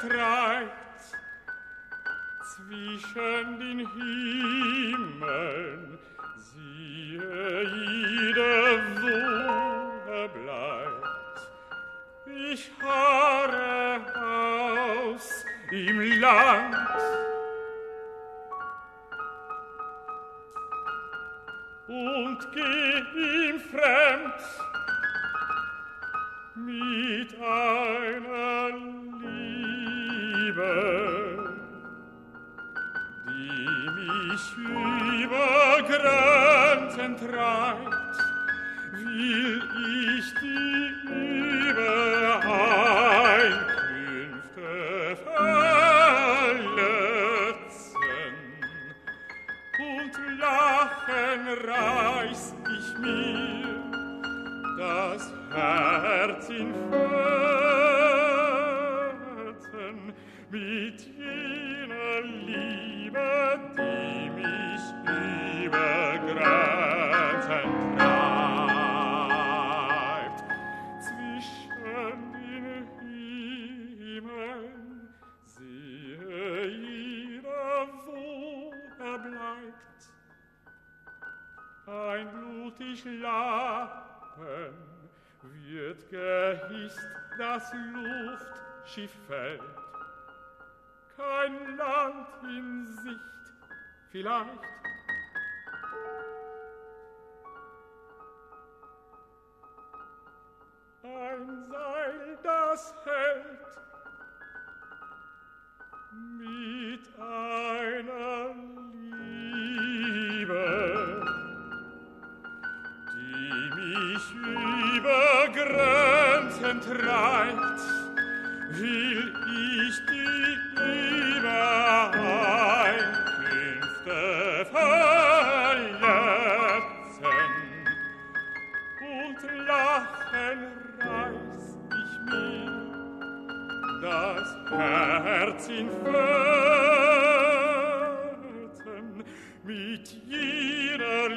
Treibt zwischen den Himmeln. Siehe jede Wohe bleibt. Ich harre aus im Land. Und geh ihm fremd mit einer mich über Grenzen treibt, will ich die Übereinkünfte verletzen. Und lachen reiß ich mir das Herz in Föten Blutig Lappen wird gehisst, das Luftschiff fällt. Kein Land in Sicht, vielleicht. Ein Seil, das hält Grenzen treibt, will ich die Übereinkünfte verletzen. Und lachen reiß ich mir das Herz in Föten mit jedem